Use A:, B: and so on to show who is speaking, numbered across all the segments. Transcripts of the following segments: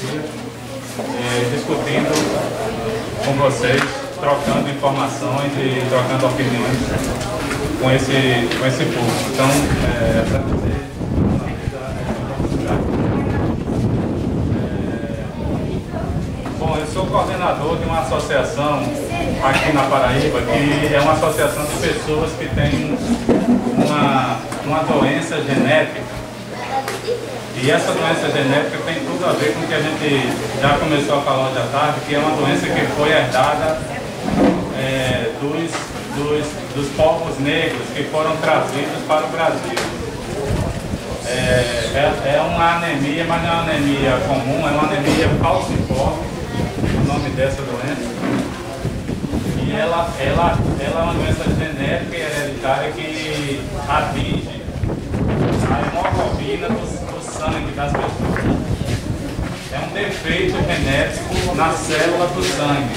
A: dia, eh, discutindo com vocês, trocando informações e trocando opiniões com esse, com esse público. Então, é, para dizer Bom, eu sou coordenador de uma associação aqui na Paraíba, que é uma associação de pessoas que têm uma, uma doença genética. E essa doença genética tem tudo a ver com o que a gente já começou a falar hoje à tarde, que é uma doença que foi herdada é, dos, dos, dos povos negros que foram trazidos para o Brasil. É, é, é uma anemia, mas não é uma anemia comum, é uma anemia falciforme, o nome dessa doença. E ela, ela, ela é uma doença genética e hereditária que atinge a hemoglobina do, do sangue das pessoas. É um defeito genético na célula do sangue.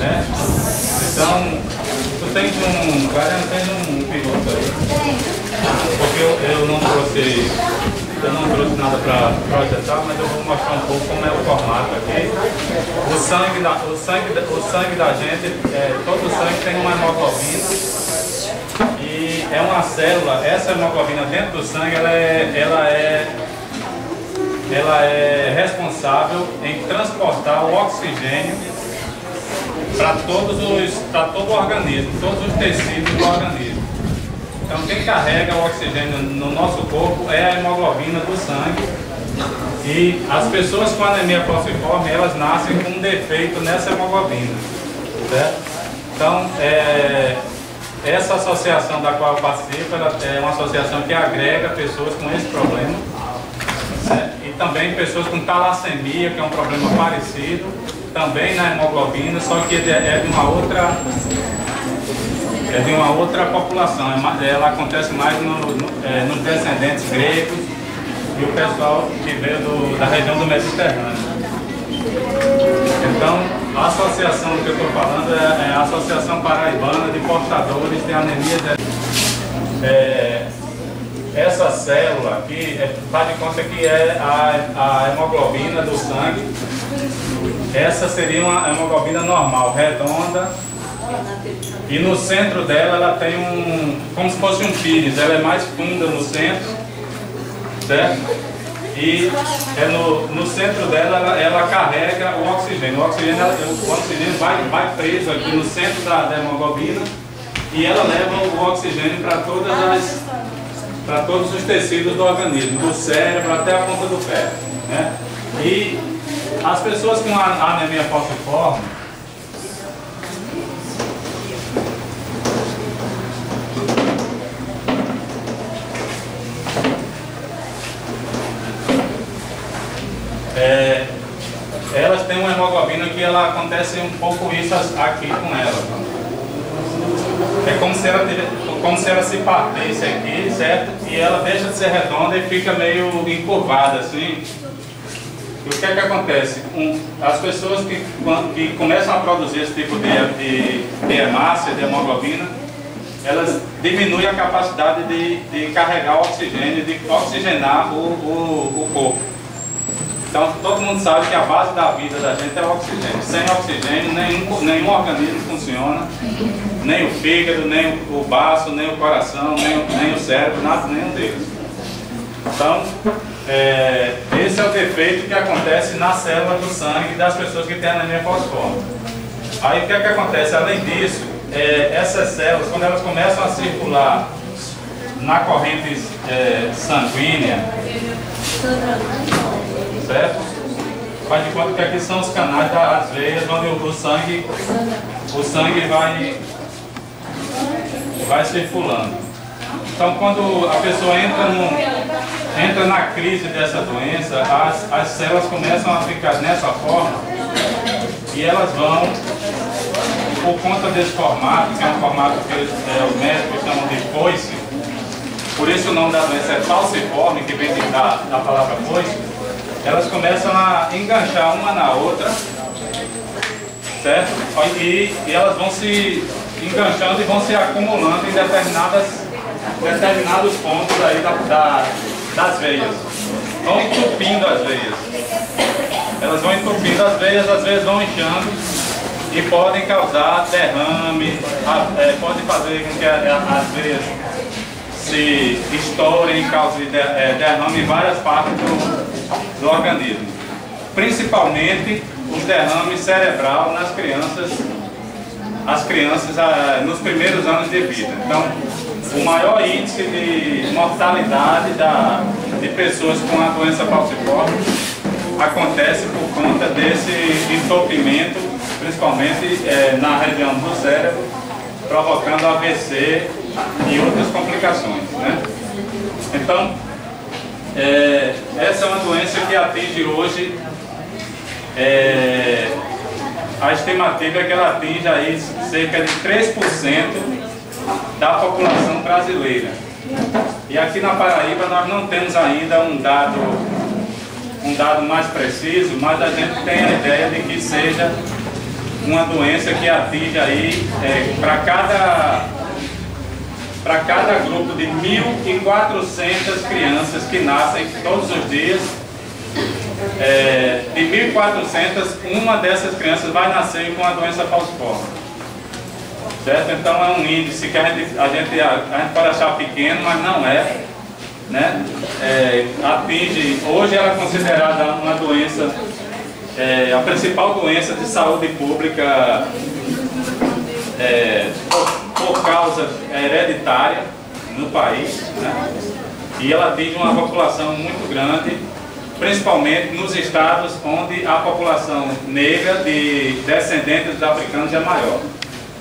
A: Né? Então, tu tens um. Galera, tens um piloto aí? Porque eu, eu não trouxe. Eu não trouxe nada para projetar, mas eu vou mostrar um pouco como é o formato aqui. O sangue da, o sangue, o sangue da gente, é, todo o sangue tem uma hemoglobina é uma célula, essa hemoglobina dentro do sangue, ela é, ela é, ela é responsável em transportar o oxigênio para todos os, para todo o organismo, todos os tecidos do organismo. Então quem carrega o oxigênio no nosso corpo é a hemoglobina do sangue. E as pessoas com anemia falciforme, elas nascem com um defeito nessa hemoglobina. Certo? Então, é, essa associação da qual eu participo, é uma associação que agrega pessoas com esse problema. E também pessoas com talassemia, que é um problema parecido, também na hemoglobina, só que é é de uma outra é de uma outra população. É Ela acontece mais no- no- é, nos descendentes gregos e o pessoal que veio do- da região do Mediterrâneo. Então, a associação que eu estou falando é, é a Associação Paraibana de Portadores de Anemia de... É, essa célula aqui, é, faz de conta que é a, a hemoglobina do sangue. Essa seria uma hemoglobina normal, redonda, e no centro dela ela tem um. como se fosse um pires, ela é mais funda no centro, certo? E é no, no centro dela ela, ela carrega o oxigênio. O oxigênio, o oxigênio vai, vai preso aqui no centro da, da hemoglobina e ela leva o oxigênio para todas as para todos os tecidos do organismo, do cérebro até a ponta do pé. Né? E as pessoas com anemia falciforme, é, elas têm uma hemoglobina que ela acontece um pouco isso aqui com ela. É como se ela, como se ela se partisse aqui, certo? E ela deixa de ser redonda e fica meio encurvada, assim. E o que é que acontece? Um, as pessoas que, que começam a produzir esse tipo de, de, de hemácia, de hemoglobina, elas diminuem a capacidade de, de carregar o oxigênio, de oxigenar o, o, o corpo. Então, todo mundo sabe que a base da vida da gente é o oxigênio. Sem oxigênio, nenhum, nenhum organismo funciona, nem o fígado, nem o, o baço, nem o coração, nem, nem o cérebro, nada, nenhum deles. Então, é, esse é o defeito que acontece na célula do sangue das pessoas que têm anemia falciforme. Aí, o que é que acontece? Além disso, é, essas células, quando elas começam a circular na corrente é, sanguínea, certo? Faz de conta que aqui são os canais das veias onde o, sangue, o sangue vai, vai circulando. Então, quando a pessoa entra, no, entra na crise dessa doença, as, as células começam a ficar dessa forma e elas vão, por conta desse formato, que é um formato que é, os médicos chamam de foice, por isso o nome da doença é falciforme, que vem da, da palavra foice, elas começam a enganchar uma na outra, certo? E, e elas vão se enganchando e vão se acumulando em determinadas, determinados pontos aí da, da- das veias. Vão entupindo as veias. elas vão entupindo as veias, as veias vão inchando e podem causar derrame, é, podem fazer com que as veias se estourem, causem é, derrame em várias partes do, do organismo. Principalmente os derrames cerebral nas crianças, as crianças ah, nos primeiros anos de vida. Então, o maior índice de mortalidade da, de pessoas com a doença falciforme acontece por conta desse entupimento, principalmente é, na região do cérebro, provocando AVC e outras complicações. Né? Então, é, essa é uma doença que atinge hoje, é, a estimativa é que ela atinge aí cerca de 3% da população brasileira. E aqui na Paraíba nós não temos ainda um dado, um dado mais preciso, mas a gente tem a ideia de que seja uma doença que atinge aí é, para cada para cada grupo de 1.400 crianças que nascem todos os dias, é, de 1.400, uma dessas crianças vai nascer com a doença falciforme. Certo? Então é um índice que a gente, a gente, a gente pode achar pequeno, mas não é. Né? É, atinge, hoje ela é considerada uma doença, é, a principal doença de saúde pública é, por, causa hereditária no país. Né? E ela atinge uma população muito grande, principalmente nos estados onde a população negra de descendentes africanos é maior.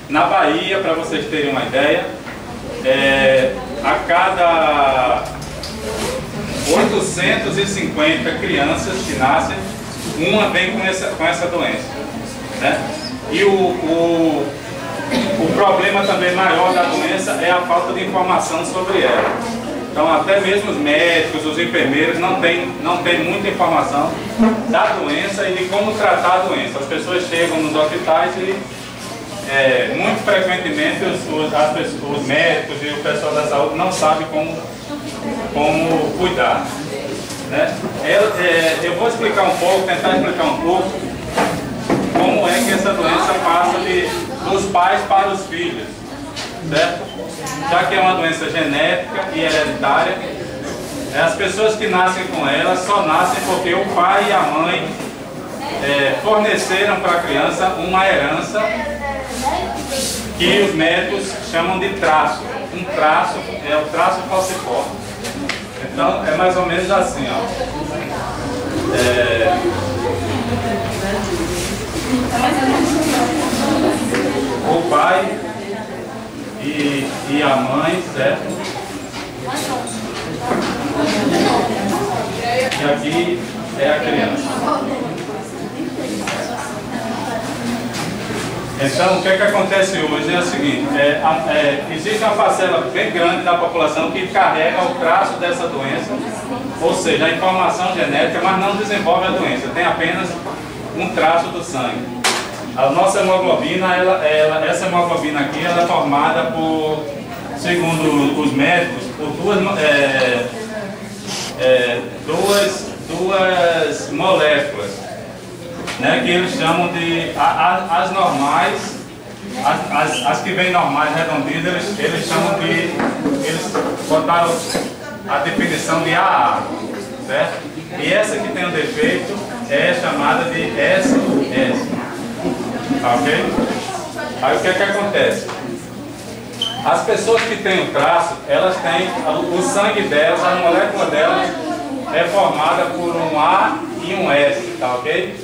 A: Na Bahia, para vocês terem uma ideia, é, a cada 850 crianças que nascem, uma vem com essa, com essa doença. Né? E o, o, o problema também maior da doença é a falta de informação sobre ela. Então até mesmo os médicos, os enfermeiros não têm, não têm muita informação da doença e de como tratar a doença. As pessoas chegam nos hospitais e é, muito frequentemente os, os, as, os, médicos e o pessoal da saúde não sabem como, como cuidar. Né? Eu, é, eu vou explicar um pouco, tentar explicar um pouco como é que essa doença passa de, dos pais para os filhos. Certo? Já que é uma doença genética e hereditária, é, as pessoas que nascem com ela só nascem porque o pai e a mãe é, forneceram para a criança uma herança que os médicos chamam de traço. Um traço é o traço falciforme. Então é mais ou menos assim, ó. É... O pai e, e a mãe, certo? E aqui é a criança. Então, o que, é que acontece hoje é o seguinte, é, é, existe uma parcela bem grande da população que carrega o traço dessa doença, ou seja, a informação genética, mas não desenvolve a doença, tem apenas um traço do sangue. A nossa hemoglobina, ela, ela, essa hemoglobina aqui, ela é formada por, segundo os médicos, por duas, é, é duas, duas moléculas né, que eles chamam de a, a, as normais, as, as, as, que vêm normais redondinhas, eles, eles chamam de, eles botaram a definição de AA, certo? E essa que tem o defeito é chamada de tá ok? Aí o que é que acontece? As pessoas que têm o traço, elas têm, o sangue delas, a molécula delas é formada por um A e um S, tá ok?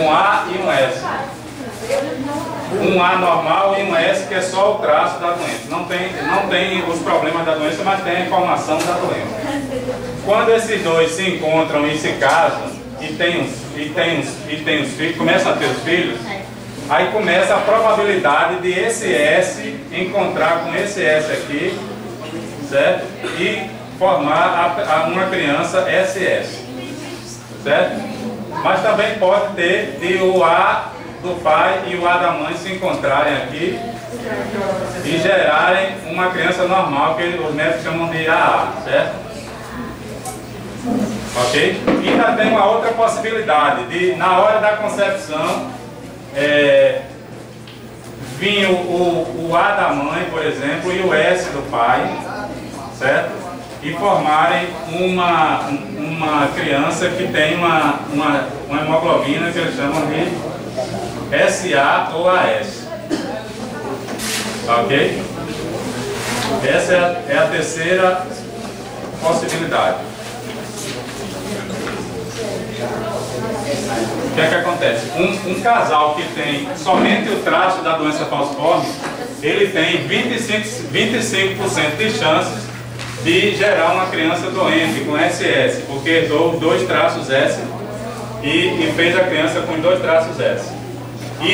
A: Um A e um S. Um A normal e um S que é só o traço da doença. Não tem, não tem os problemas da doença, mas tem a informação da doença. Quando esses dois se encontram e se casam, e tem os, e tem os, e tem os filhos, começam a ter os filhos, aí começa a probabilidade de esse S encontrar com esse S aqui, certo? E formar a, a uma criança SS certo? Mas também pode ter de o A do pai e o A da mãe se encontrarem aqui e gerarem uma criança normal, que os médicos chamam de AA, certo? Ok? E ainda tem uma outra possibilidade de, na hora da concepção, é, vir o, o, A da mãe, por exemplo, e o S do pai, certo? E formarem uma, uma criança que tem uma, uma, uma hemoglobina que eles chamam de SA ou AS. Ok? Essa é a, é a terceira possibilidade. Que é que acontece? Um, um, casal que tem somente o traço da doença falciforme, ele tem 25%, 25 de chances de gerar uma criança doente com SS, porque herdou dois traços S e, e, fez a criança com dois traços S. E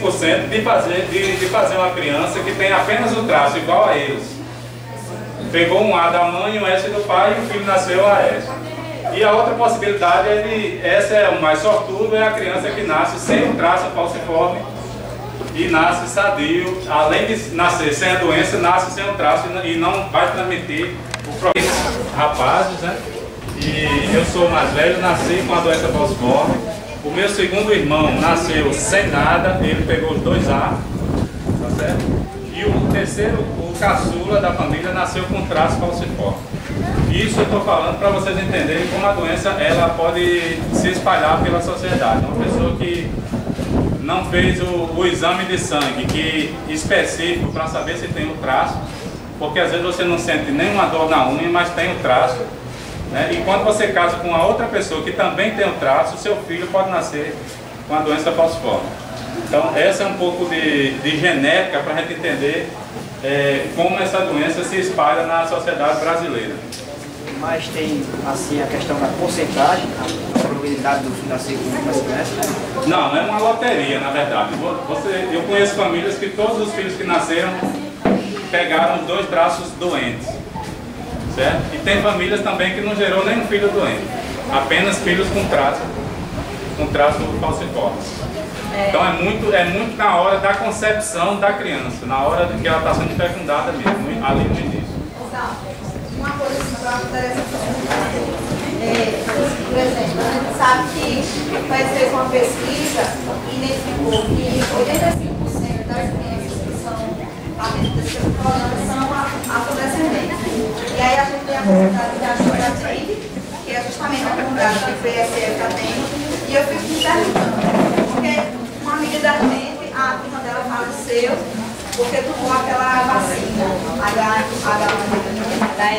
A: 25% de fazer, de, de fazer uma criança que tem apenas o traço igual a eles. Pegou um A da mãe um S do pai e o filho nasceu AS. E a outra possibilidade é de, essa é o mais sortudo, é a criança que nasce sem o traço falciforme e nasce sadio, além de nascer sem a doença, nasce sem o traço e não vai transmitir o problema. Rapazes, né? E eu sou mais velho, nasci com a doença falciforme. O meu segundo irmão nasceu sem nada, ele pegou os dois A, tá certo? E o terceiro, o caçula da família, nasceu com traço falciforme. Isso eu estou falando para vocês entenderem como a doença ela pode se espalhar pela sociedade. Uma pessoa que não fez o, o exame de sangue que específico para saber se tem o traço, porque às vezes você não sente nenhuma dor na unha, mas tem o traço. Né? E quando você casa com uma outra pessoa que também tem o traço, seu filho pode nascer com a doença falciforme. Então essa é um pouco de, de genética para a gente entender é, como essa doença se espalha na sociedade brasileira.
B: Mas tem assim a questão da porcentagem, a probabilidade do filho nascer com essa doença? Né?
A: Não, é uma loteria, na verdade. Você, eu conheço famílias que todos os filhos que nasceram pegaram dois traços doentes. Certo? E tem famílias também que não gerou nenhum filho doente. Apenas filhos com traço, com traço falciforme. É. Então é muito, é muito na hora da concepção da criança, na hora de que ela está sendo fecundada mesmo, ali no início.
C: Uma coisa que interessante é, por exemplo, a gente sabe que vai fez uma pesquisa e identificou que 85% das crianças que são atendidas pelo programa são afrodescendentes. E aí a gente tem a comunidade da ajuda que é justamente a comunidade que o PSF atende, e eu fico me perguntando, porque uma amiga da gente, a prima dela faleceu porque tomou aquela vacina H1N1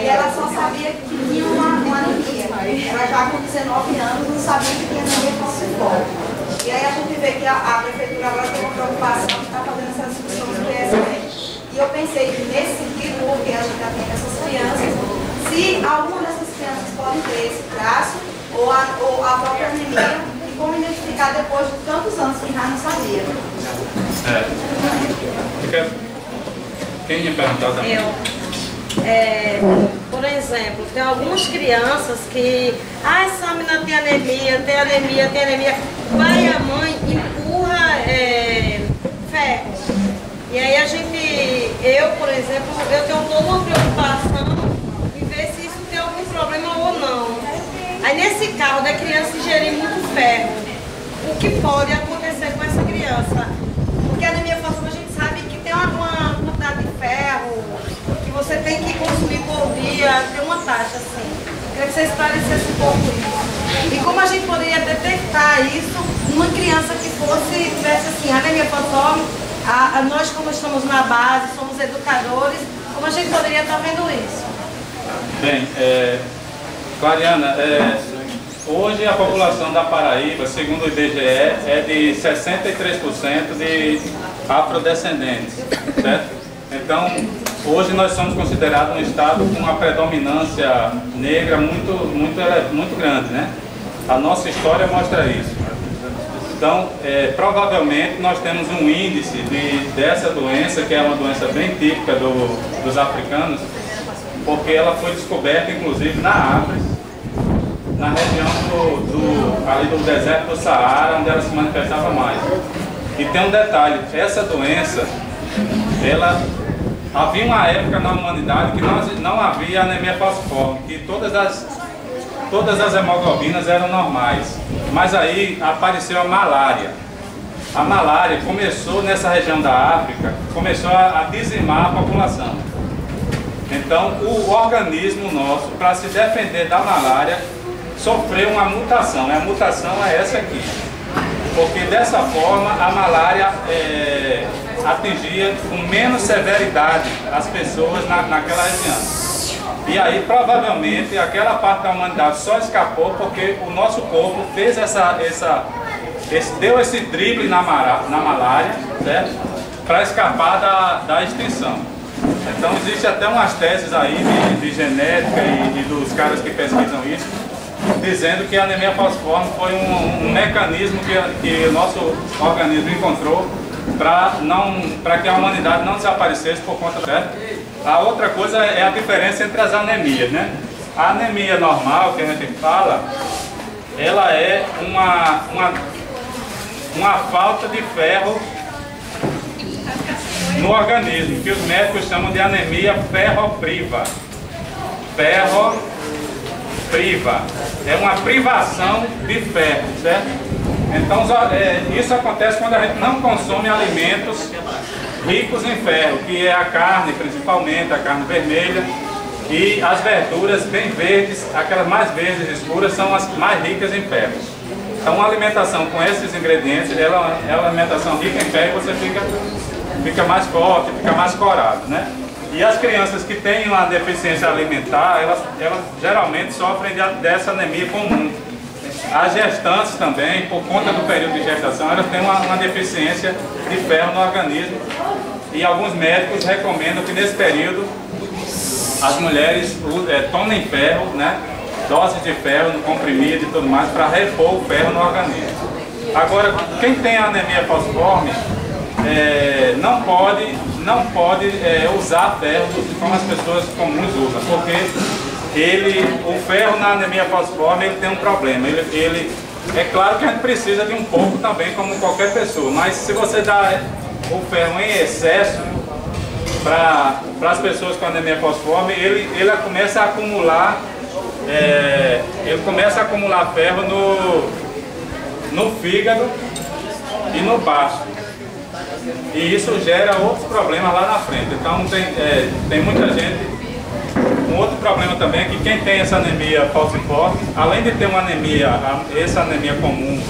C: e ela só sabia que tinha uma, uma anemia. Ela já com 19 anos não sabia que tinha anemia falciforme. E aí a gente vê que a, a prefeitura agora tem uma preocupação de estar tá fazendo essa discussão do PSF. E eu pensei que nesse sentido, porque a gente atende essas crianças, se alguma dessas crianças pode ter esse traço ou a, ou a própria anemia como identificar depois de tantos anos que já não sabia. É.
A: Quem ia perguntar também?
D: Eu. É, por exemplo, tem algumas crianças que, ah, essa menina tem anemia, tem anemia, tem anemia. Pai e a mãe empurra é, ferro. E aí a gente, eu, por exemplo, eu tenho toda uma preocupação em ver se isso tem algum problema ou não. Aí nesse carro da criança ingerir muito ferro, o que pode acontecer com essa criança? Porque a anemia falciforme a gente sabe que tem uma, quantidade de ferro que você tem que consumir por dia, tem uma taxa assim. Eu queria que você esclarecesse um pouco isso. E como a gente poderia detectar isso numa criança que fosse, tivesse assim, anemia falciforme, a, a, nós como estamos na base, somos educadores, como a gente poderia estar vendo isso?
A: Bem, é, é, hoje a população da Paraíba, segundo o IBGE, é de 63% de afrodescendentes, certo? Então, hoje nós somos considerados um estado com uma predominância negra muito, muito, muito grande, né? A nossa história mostra isso. Então, é, provavelmente nós temos um índice de, dessa doença, que é uma doença bem típica do, dos africanos, porque ela foi descoberta inclusive na África, na região do, do, ali do deserto do Saara, onde ela se manifestava mais. E tem um detalhe, essa doença, ela havia uma época na humanidade que não, não havia anemia falciforme, que todas as todas as hemoglobinas eram normais. Mas aí apareceu a malária. A malária começou nessa região da África, começou a, a dizimar a população. Então, o organismo nosso, para se defender da malária, sofreu uma mutação. E a mutação é essa aqui. Porque dessa forma a malária é, atingia com menos severidade as pessoas na, naquela região. E aí, provavelmente, aquela parte da humanidade só escapou porque o nosso corpo fez essa, essa esse, deu esse drible na, mara, na malária, certo? Para escapar da, da extinção. Então, existe até umas teses aí de, de genética e, e, dos caras que pesquisam isso, dizendo que a anemia falciforme foi um, um mecanismo que, que o nosso organismo encontrou para que a humanidade não desaparecesse por conta dela. A outra coisa é a diferença entre as anemias, né? A anemia normal que a gente fala, ela é uma, uma, uma falta de ferro no organismo, que os médicos chamam de anemia ferropriva. Ferropriva. É uma privação de ferro, certo? Então, é, isso acontece quando a gente não consome alimentos ricos em ferro, que é a carne principalmente, a carne vermelha, e as verduras bem verdes, aquelas mais verdes escuras, são as mais ricas em ferro. Então uma alimentação com esses ingredientes, ela é uma alimentação rica em ferro e você fica, fica mais forte, fica mais corado, né? E as crianças que têm uma deficiência alimentar, elas, elas geralmente sofrem de, dessa anemia comum. As gestantes também, por conta do período de gestação, elas têm uma, uma deficiência de ferro no organismo. E alguns médicos recomendam que nesse período as mulheres é, tomem ferro, né? Doses de ferro no comprimido e tudo mais para repor o ferro no organismo. Agora, quem tem anemia falciforme é, não pode, não pode é, usar ferro como as pessoas comuns usam, porque ele, o ferro na anemia falciforme ele tem um problema. Ele, ele, é claro que a gente precisa de um pouco também, como qualquer pessoa, mas se você dá o ferro em excesso para as pessoas com anemia falciforme, ele, ele começa a acumular, é, ele começa a acumular ferro no, no fígado e no baço. E isso gera outros problemas lá na frente. Então tem, é, tem muita gente um outro problema também é que quem tem essa anemia falciforme, além de ter uma anemia, essa anemia comum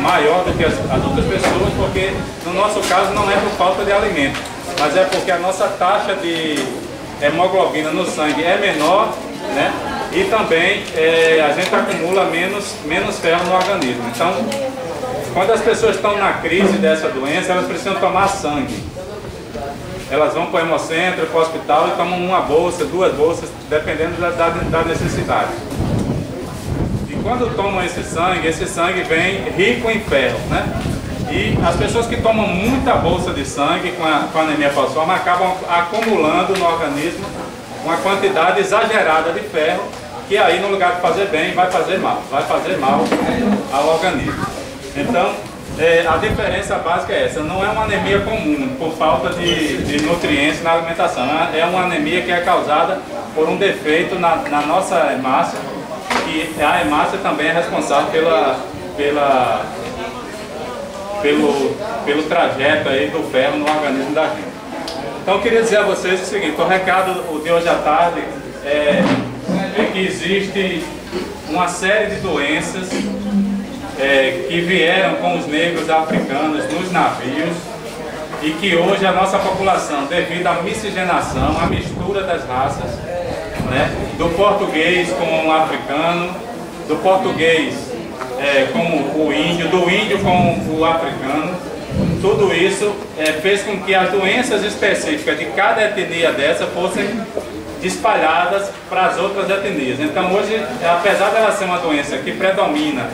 A: maior do que as, as outras pessoas, porque no nosso caso não é por falta de alimento, mas é porque a nossa taxa de hemoglobina no sangue é menor, né? E também é, a gente acumula menos, menos ferro no organismo. Então, quando as pessoas estão na crise dessa doença, elas precisam tomar sangue elas vão para o hemocentro, para o hospital e tomam uma bolsa, duas bolsas, dependendo da, da, da necessidade. E quando tomam esse sangue, esse sangue vem rico em ferro, né? E as pessoas que tomam muita bolsa de sangue com a, com a anemia falciforme acabam acumulando no organismo uma quantidade exagerada de ferro, que aí no lugar de fazer bem, vai fazer mal, vai fazer mal ao organismo. Então, é, a diferença básica é essa, não é uma anemia comum por falta de, de nutrientes na alimentação, é uma anemia que é causada por um defeito na, na nossa hemácia, e a hemácia também é responsável pela, pela, pelo, pelo trajeto aí do ferro no organismo da gente. Então eu queria dizer a vocês o seguinte, o recado de hoje à tarde é, é que existe uma série de doenças é, que vieram com os negros africanos nos navios e que hoje a nossa população, devido à miscigenação, à mistura das raças, né, do português com o africano, do português é, com o índio, do índio com o africano, tudo isso é, fez com que as doenças específicas de cada etnia dessa fossem espalhadas para as outras etnias. Então hoje, apesar dela ser uma doença que predomina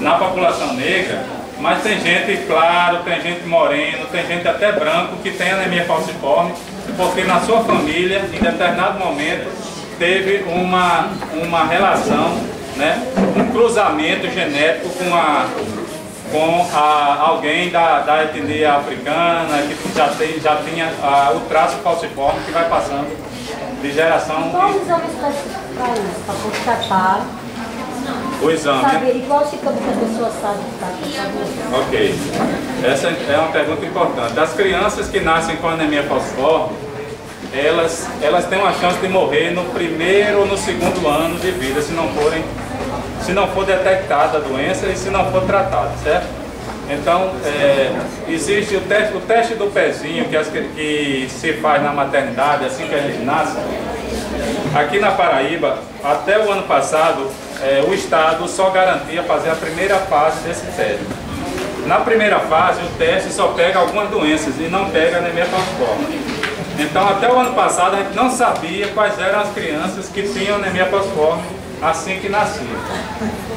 A: na população negra, mas tem gente claro, tem gente moreno, tem gente até branco que tem anemia falciforme, porque na sua família, em determinado momento, teve uma, uma relação, né, um cruzamento genético com, a, com a, alguém da, da etnia africana, que já, tem, já tinha a, o traço falciforme que vai passando de geração
E: Qual
A: de,
E: exame? Para constatar,
A: o exame.
E: saber, igual se que a pessoa sabe que está com saber.
A: Ok. Essa é uma pergunta importante. Das crianças que nascem com anemia falciforme, elas, elas têm uma chance de morrer no primeiro ou no segundo ano de vida, se não forem, se não for detectada a doença e se não for tratada, certo? Então, é, existe o teste, o teste do pezinho que, as, que se faz na maternidade, assim que a gente nasce. Aqui na Paraíba, até o ano passado, é, o Estado só garantia fazer a primeira fase desse teste. Na primeira fase, o teste só pega algumas doenças e não pega anemia falciforme. Então, até o ano passado, a gente não sabia quais eram as crianças que tinham anemia falciforme assim que nasciam.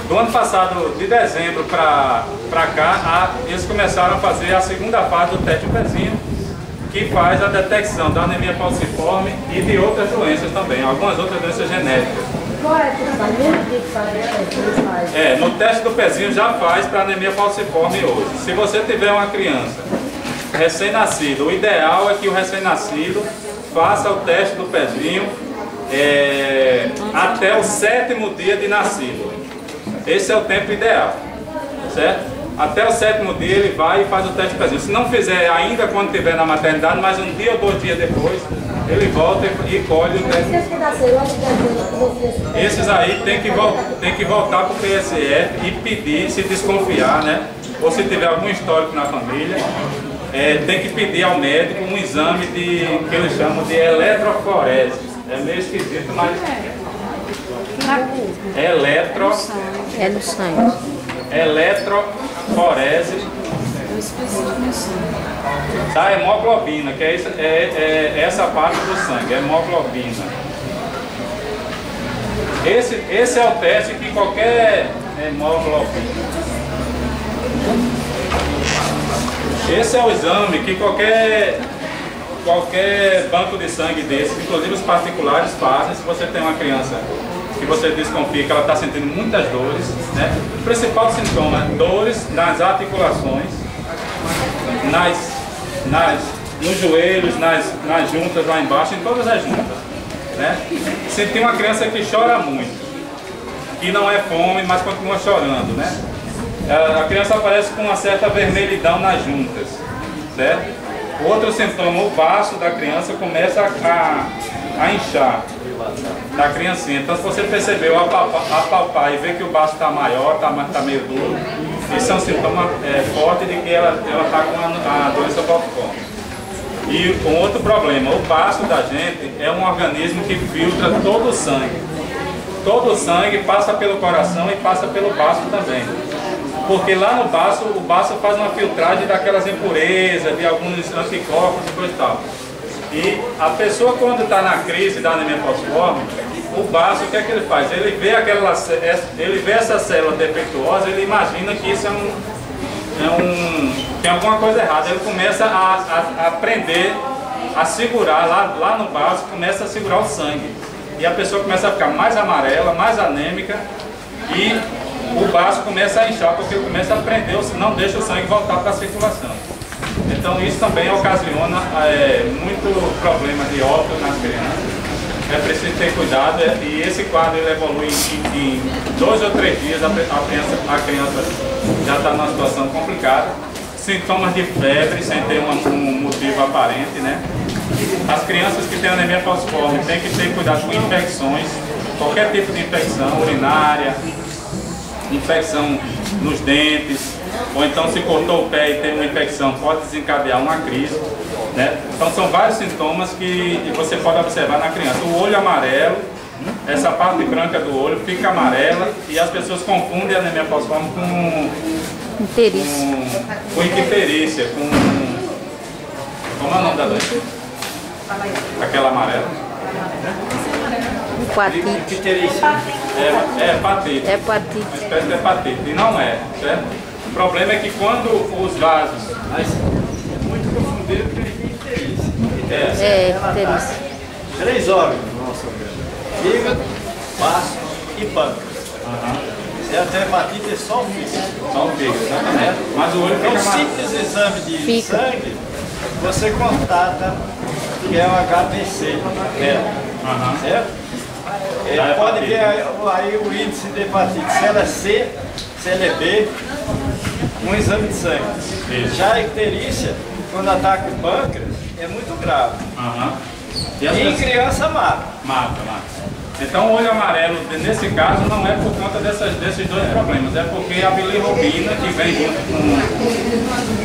A: Do ano passado, de dezembro para cá, a- eles começaram a fazer a segunda fase do teste pezinho, que faz a detecção da anemia falciforme e de outras doenças também, algumas outras doenças genéticas.
E: É,
A: no teste do pezinho já faz para anemia falciforme hoje. Se você tiver uma criança recém-nascida, o ideal é que o recém-nascido faça o teste do pezinho é, até o sétimo dia de nascido. Esse é o tempo ideal, certo? Até o sétimo dia ele vai e faz o teste do pezinho. Se não fizer ainda quando estiver na maternidade, mas um dia ou dois dias depois, ele volta e, colhe o teste.
E: Esses
A: aí tem que, tem que voltar para o PSF e pedir, se desconfiar, né? Ou se tiver algum histórico na família, é, tem que pedir ao médico um exame de que eles chamam de eletroforese. É meio esquisito, mas. Eletro,
F: É no sangue.
A: eletroforese da hemoglobina, que é, isso- é- é essa parte do sangue, a hemoglobina. Esse, esse é o teste que qualquer hemoglobina. Esse é o exame que qualquer, qualquer banco de sangue desses, inclusive os particulares, fazem. Se você tem uma criança que você desconfia que ela está sentindo muitas dores, né? o principal sintoma é dores nas articulações, nas, nas, nos joelhos, nas, nas juntas lá embaixo, em todas as juntas. Né? Se tem uma criança que chora muito, que não é fome, mas continua chorando, né? A criança aparece com uma certa vermelhidão nas juntas, certo? Outro sintoma, o baço da criança começa a, a inchar da criancinha. Então, se você percebeu, apalpar, apalpar e ver que o baço está maior, está tá meio duro, isso é um sintoma é, forte de que ela está com a, a doença falciforme. E um outro problema, o baço da gente é um organismo que filtra todo o sangue. Todo o sangue passa pelo coração e passa pelo baço também. Porque lá no baço, o baço faz uma filtragem daquelas impurezas, de alguns anticorpos e coisa e tal. E a pessoa quando está na crise da anemia falciforme, o baço, o que é que ele faz? Ele vê, aquela, ce- ele vê essa célula defeituosa, ele imagina que isso é um, é um, tem alguma coisa errada. Ele começa a, a, a prender, a segurar lá, lá no baço, começa a segurar o sangue. E a pessoa começa a ficar mais amarela, mais anêmica e o baço começa a inchar porque ele começa a prender, não deixa o sangue voltar para a circulação. Então isso também ocasiona é, muito problema de óbito nas crianças. É preciso ter cuidado é, e esse quadro ele evolui em, em dois ou três dias, a criança, a criança já está numa situação complicada. Sintomas de febre sem ter uma- um motivo aparente, né? As crianças que têm anemia falciforme têm que ter cuidado com infecções, qualquer tipo de infecção urinária, infecção nos dentes, ou então se cortou o pé e tem uma infecção, pode desencadear uma crise. Né? Então são vários sintomas que você pode observar na criança. O olho amarelo, essa parte branca do olho fica amarela e as pessoas confundem a anemia falciforme com, com, com icterícia, com... Como é o nome da doença? Aquela amarela.
F: Hepatite.
A: É, é hepatite.
F: Hepatite.
A: uma espécie de hepatite, e não é, certo? O problema é que quando os vasos...
G: Mas é muito confundido porque tem interesse.
A: É,
F: É, icterícia.
G: Três órgãos no nosso organismo: fígado, baço e pâncreas. Se é até hepatite, é só o fígado.
A: só o fígado, exatamente. Mas o olho
G: Então,
A: fica
G: um simples exame de
F: Fica.
G: sangue, você constata que é o HBC.
A: É. Aham.
G: certo? É, pode ver aí, aí o índice de hepatite, se ela é C, se ela é B, um exame de sangue.
A: Isso.
G: Já a icterícia, quando ataca o pâncreas, é muito grave.
A: Aham. E
G: E em
A: pessoas-
G: criança mata.
A: Mata, mata. Então o olho amarelo, nesse caso, não é por conta dessas, desses dois problemas, é porque a bilirrubina que vem junto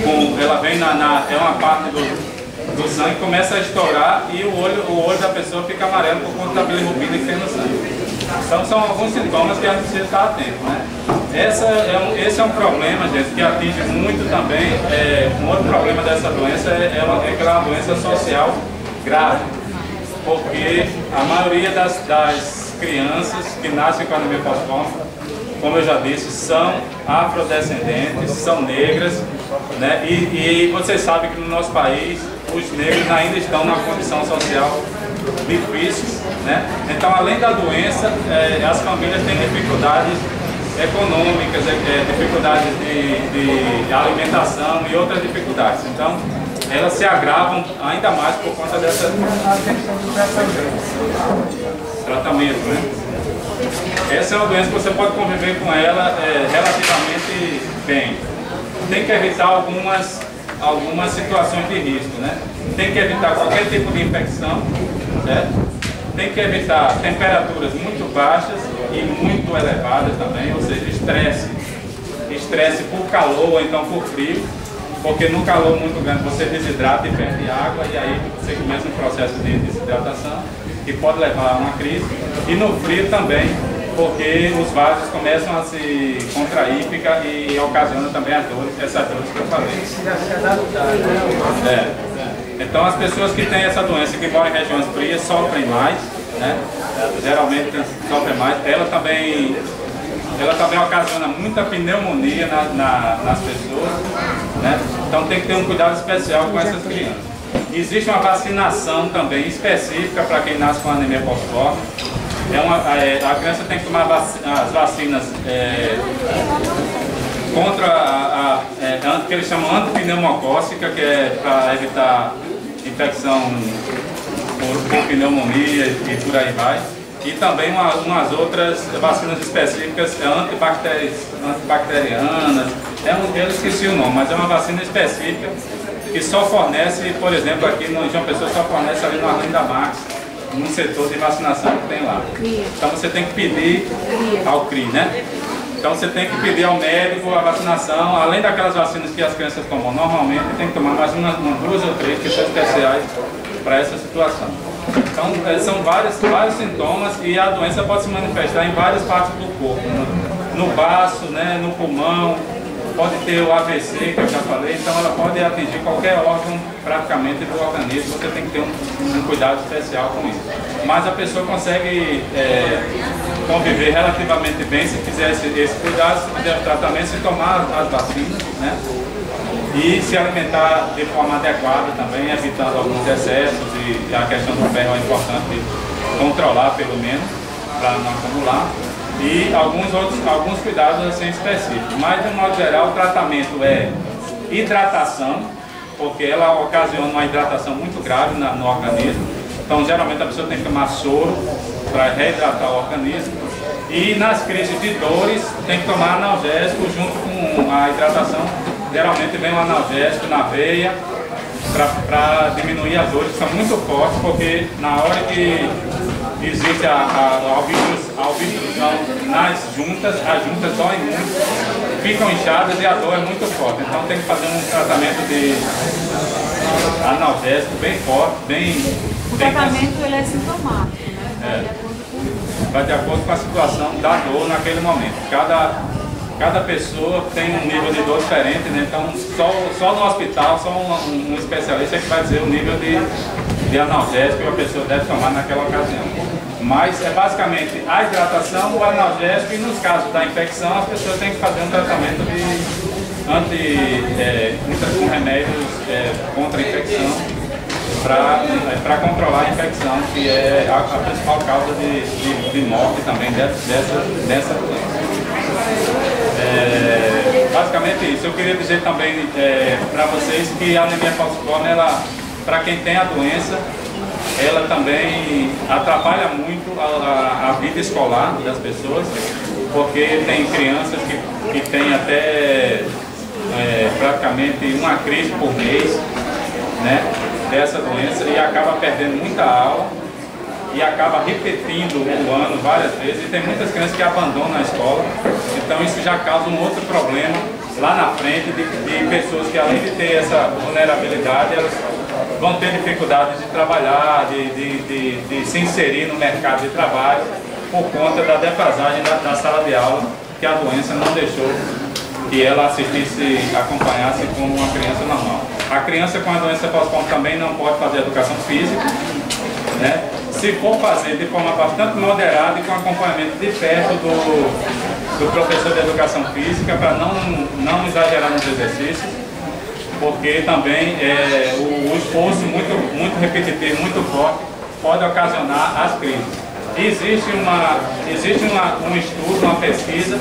A: com, com ela vem na, na- é uma parte do, do sangue, começa a estourar e o olho, o olho da pessoa fica amarelo por conta da bilirrubina que tem no sangue. Então são alguns sintomas que a gente precisa estar atento, né? Essa é um, esse é um problema, gente, que atinge muito também. É, um outro problema dessa doença é, ela, é que ela é uma doença social grave porque a maioria das, das crianças que nascem com anemia falciforme, como eu já disse, são afrodescendentes, são negras, né? E, e você sabe que no nosso país os negros ainda estão numa condição social difícil, né? Então, além da doença, eh, as famílias têm dificuldades econômicas, eh, dificuldades de, de alimentação e outras dificuldades. Então, elas se agravam ainda mais por conta dessa tratamento, né? Essa é uma doença que você pode conviver com ela é, relativamente bem. Tem que evitar algumas, algumas situações de risco, né? Tem que evitar qualquer tipo de infecção, certo? Tem que evitar temperaturas muito baixas e muito elevadas também, ou seja, estresse. Estresse por calor ou então por frio, porque no calor muito grande você desidrata e perde água e aí você começa um processo de desidratação que pode levar a uma crise. E no frio também, porque os vasos começam a se contrair fica, e ocasiona também as dores, essas dores que eu falei. É. Então as pessoas que têm essa doença, que moram em regiões frias, sofrem mais, né? Geralmente sofrem mais. Ela também, ela também ocasiona muita pneumonia na- na- nas pessoas, né? Então tem que ter um cuidado especial com essas crianças. Existe uma vacinação também específica para quem nasce com anemia falciforme. É uma, é, a criança tem que tomar vaci- as vacinas é, contra a, a é, que eles chamam antipneumocócica, que é para evitar infecção por, por pneumonia e por aí vai. E também uma- umas outras vacinas específicas, é antibacteri- antibacterianas, é um, eu esqueci o nome, mas é uma vacina específica que só fornece, por exemplo, aqui no João Pessoa só fornece ali no Arlindo da Max, num setor de vacinação que tem lá. Então você tem que pedir ao CRI, né? Então você tem que pedir ao médico a vacinação, além daquelas vacinas que as crianças tomam normalmente, tem que tomar mais uma, duas ou três que são especiais para essa situação. Então eh, são vários, vários sintomas e a doença pode se manifestar em várias partes do corpo, no, no baço, né, no pulmão, pode ter o AVC, que eu já falei, então ela pode atingir qualquer órgão praticamente do organismo, você tem que ter um, um cuidado especial com isso. Mas a pessoa consegue é, conviver relativamente bem se fizer esse, esse cuidado, se fizer o tratamento, se tomar as vacinas, né? E se alimentar de forma adequada também, evitando alguns excessos e a questão do ferro é importante controlar pelo menos, para não acumular e alguns outros alguns cuidados assim específicos. Mas de modo geral o tratamento é hidratação, porque ela ocasiona uma hidratação muito grave na- no organismo. Então geralmente a pessoa tem que tomar soro para reidratar o organismo. E nas crises de dores tem que tomar analgésico junto com a hidratação. Geralmente vem um analgésico na veia para diminuir as dores, que são muito fortes, porque na hora que existe a, a, a obstru- a obstrução nas juntas, as juntas doem muito, ficam inchadas e a dor é muito forte. Então tem que fazer um tratamento de analgésico bem forte, bem.
H: O
A: bem
H: tratamento ele é sintomático, né?
A: É. vai de acordo com a situação da dor naquele momento. Cada, cada pessoa tem um nível de dor diferente, né? Então só, só no hospital, só um, um- um especialista é que vai dizer o nível de, de analgésico que a pessoa deve tomar naquela ocasião. Mas é basicamente a hidratação, o analgésico e nos casos da infecção as pessoas têm que fazer um tratamento de anti, é, com remédios é, contra a infecção para controlar a infecção, que é a, a principal causa de, de, de morte também dessa, dessa, doença. É, basicamente isso. Eu queria dizer também para vocês que a anemia falciforme, ela, para quem tem a doença, ela também atrapalha muito a, a, a vida escolar das pessoas, porque tem crianças que, que têm até é, praticamente uma crise por mês né, dessa doença e acaba perdendo muita aula e acaba repetindo o ano várias vezes. E tem muitas crianças que abandonam a escola, então isso já causa um outro problema lá na frente de, de pessoas que além de ter essa vulnerabilidade, elas vão ter dificuldade de trabalhar, de, de, de, de se inserir no mercado de trabalho por conta da defasagem da, da sala de aula que a doença não deixou que ela assistisse, acompanhasse como uma criança normal. A criança com a doença pós-ponto também não pode fazer educação física, né? se for fazer de forma bastante moderada e com acompanhamento de perto do, do professor de educação física, para não, não exagerar nos exercícios, porque também é, o, o esforço muito, muito repetitivo, muito forte, pode ocasionar as crises. Existe, uma, existe uma, um estudo, uma pesquisa,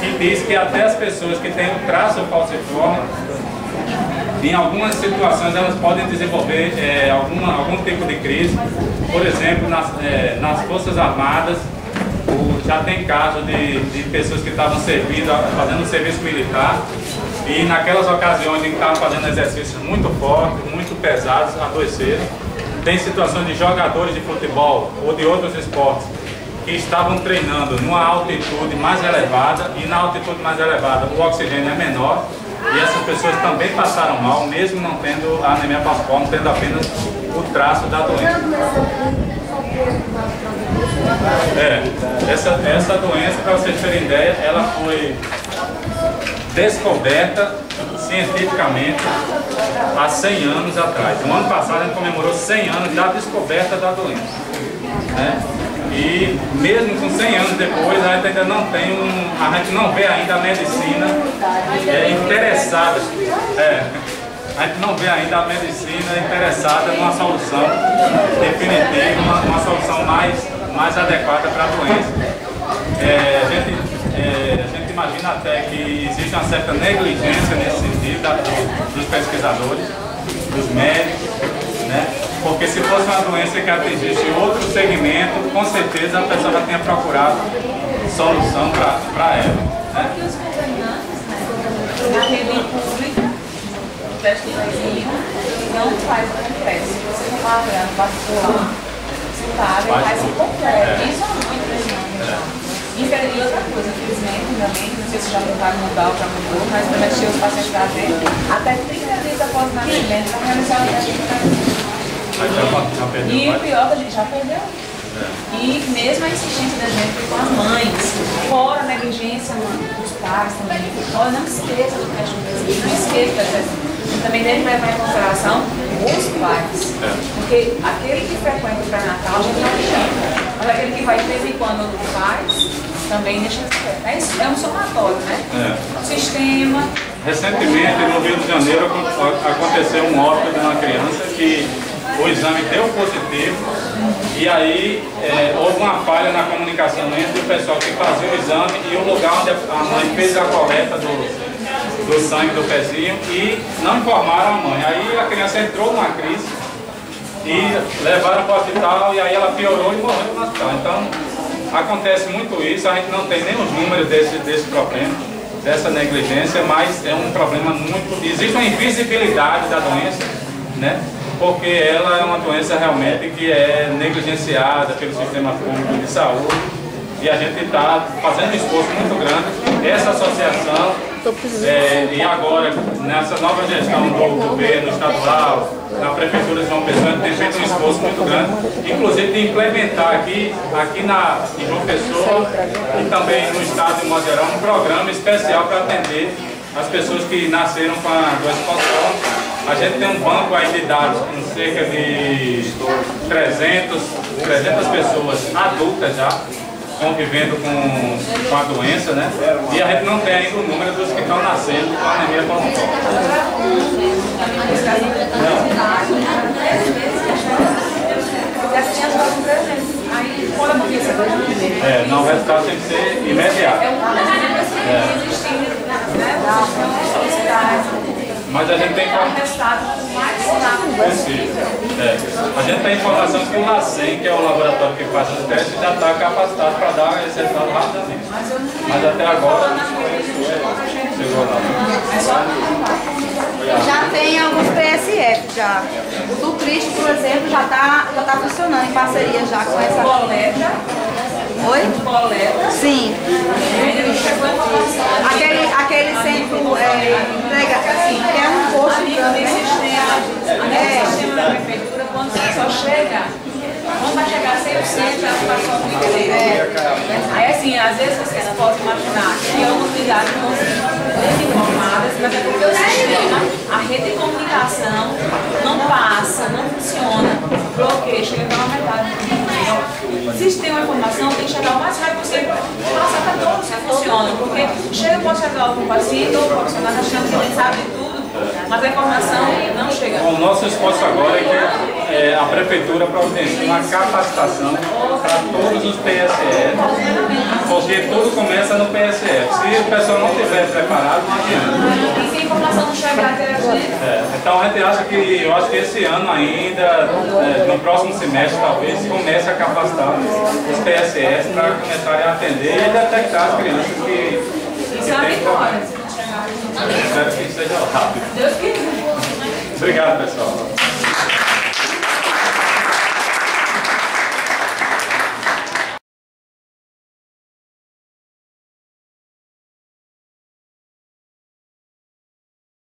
A: que diz que até as pessoas que têm o traço falciforme em algumas situações elas podem desenvolver é, alguma, algum tipo de crise. Por exemplo, nas, é, nas Forças Armadas, o, já tem caso de, de pessoas que estavam servindo, fazendo serviço militar e naquelas ocasiões em que estavam fazendo exercícios muito fortes, muito pesados, adoeceram. Tem situações de jogadores de futebol ou de outros esportes que estavam treinando numa altitude mais elevada e na altitude mais elevada o oxigênio é menor e essas pessoas também passaram mal, mesmo não tendo a anemia falciforme, tendo apenas o traço da doença. É, essa, essa doença, para vocês terem ideia, ela foi descoberta cientificamente há 100 anos atrás. No ano passado a gente comemorou 100 anos da descoberta da doença. Né? E mesmo com 100 anos depois, a gente ainda não tem um, a gente não vê ainda a medicina é, interessada. É, a gente não vê ainda a medicina interessada numa solução definitiva, uma, uma solução mais, mais adequada para a doença. É, a, gente, imagina até que existe uma certa negligência nesse sentido da, dos pesquisadores, dos médicos, né? Porque se fosse uma doença que atingisse outro segmento, com certeza a pessoa já tinha procurado solução para ela. Né?
H: os governantes, né, na rede pública, o teste de não faz o completo. Se você for pagando particular, você paga e faz o completo. Isso é muito impressionante. E outra coisa, infelizmente, ainda bem, não sei se já mudaram mudar ou já mudou, mas permitiu os pacientes fazer até 30 dias após o nascimento para realizar o teste de e o pior é que a gente já perdeu. É. E mesmo a insistência da gente com as mães, fora a negligência dos pais também, olha, não esqueça do teste do não esqueça do teste Também deve levar em consideração os pais. Porque aquele que frequenta o pré-natal, a gente não chama. Mas aquele que vai de vez em quando dos pais, também deixa de. É, é um somatório, né? É. Sistema.
A: Recentemente, no Rio de Janeiro, aconteceu um óbito de uma criança que o exame deu positivo e aí é, houve uma falha na comunicação entre o pessoal que fazia o exame e o lugar onde a mãe fez a coleta do, do sangue do pezinho e não informaram a mãe. Aí a criança entrou numa crise e levaram para o hospital e aí ela piorou e morreu no hospital. Então acontece muito isso, a gente não tem nem os números desse, desse problema, dessa negligência, mas é um problema muito. Existe uma invisibilidade da doença, né? porque ela é uma doença realmente que é negligenciada pelo sistema público de saúde e a gente está fazendo um esforço muito grande. Essa associação, é, e agora, nessa nova gestão do governo estadual, na Prefeitura de João Pessoa, a gente tem feito um esforço muito grande, inclusive de implementar aqui, aqui na, em João Pessoa e também no estado de modo geral, um programa especial para atender as pessoas que nasceram com a doença pós a gente tem um banco aí de dados com cerca de 300, 300 pessoas adultas já convivendo com, com a doença, né? E a gente não tem ainda o número dos que estão nascendo com anemia falciforme. É, não, o resultado tem que ser imediato. É. Mas a gente tem. É. A gente tem informação que o LACEN, que é o laboratório que faz os testes, já está capacitado para dar esse resultado rapidamente. Mas até agora chegou lá.
H: É
C: Já tem alguns PSF já. O do Cristo, por exemplo, já está já tá funcionando em parceria já com essa.
H: coleta,
C: Oi?
H: coleta,
C: Sim.
H: a.
C: Aquele, aquele centro é, entrega, assim, que é um posto
H: A de
C: né?
H: a
C: É.
H: da prefeitura, quando a pessoa chega, quando vai chegar 100%, ela vai só com Aí assim, às vezes vocês podem imaginar que é uma unidade desinformadas, mas é porque o sistema, a rede de comunicação não passa, não funciona, bloqueia, chega pela metade tem uma informação, tem que chegar o mais rápido possível, passar para todos que funcionam, porque chega pode chegar algum paciente ou profissional achando que ele sabe tudo, mas a informação não chega.
A: O nosso esforço agora é que é, a prefeitura providencie uma capacitação para todos os PSF, porque tudo começa no PSF. Se o pessoal não estiver preparado, não adianta.
H: E se a informação não chegar até a gente,
A: É, então a gente acha que, eu acho que esse ano ainda, é, no próximo semestre talvez, comece a capacitar os PSF para começarem a atender e detectar as crianças que, que
H: isso é uma vitória.
A: problema.
H: Se não chegar.
A: Espero que seja rápido.
H: Deus quiser.
A: Obrigado, pessoal.